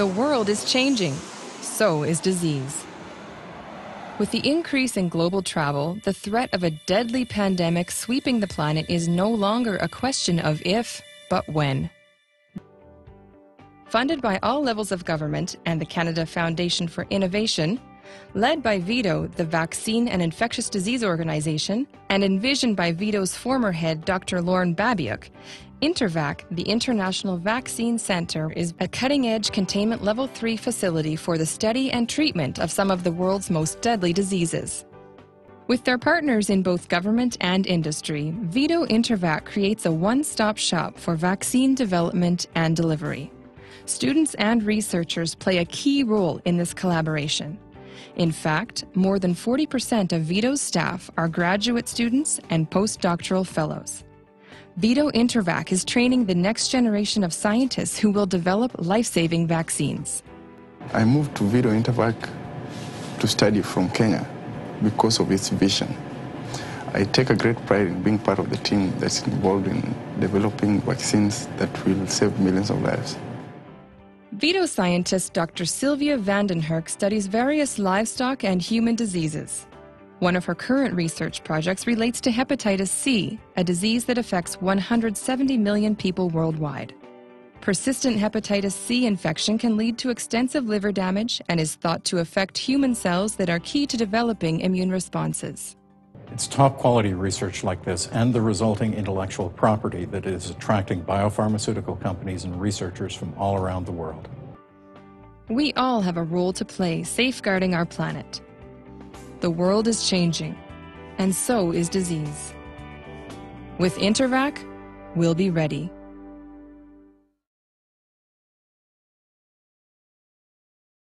The world is changing. So is disease. With the increase in global travel, the threat of a deadly pandemic sweeping the planet is no longer a question of if, but when. Funded by all levels of government and the Canada Foundation for Innovation, led by VIDO, the Vaccine and Infectious Disease Organization, and envisioned by VIDO's former head, Dr. Lorne Babiuk, InterVac, the International Vaccine Center, is a cutting edge containment level 3 facility for the study and treatment of some of the world's most deadly diseases. With their partners in both government and industry, VIDO InterVac creates a one stop shop for vaccine development and delivery. Students and researchers play a key role in this collaboration. In fact, more than 40% of VIDO's staff are graduate students and postdoctoral fellows. VIDO InterVac is training the next generation of scientists who will develop life-saving vaccines. I moved to VIDO InterVac to study from Kenya because of its vision. I take a great pride in being part of the team that's involved in developing vaccines that will save millions of lives. VIDO scientist Dr. Sylvia van den Hurk studies various livestock and human diseases. One of her current research projects relates to hepatitis C, a disease that affects 170 million people worldwide. Persistent hepatitis C infection can lead to extensive liver damage and is thought to affect human cells that are key to developing immune responses. It's top quality research like this and the resulting intellectual property that is attracting biopharmaceutical companies and researchers from all around the world. We all have a role to play safeguarding our planet. The world is changing, and so is disease. With InterVac, we'll be ready.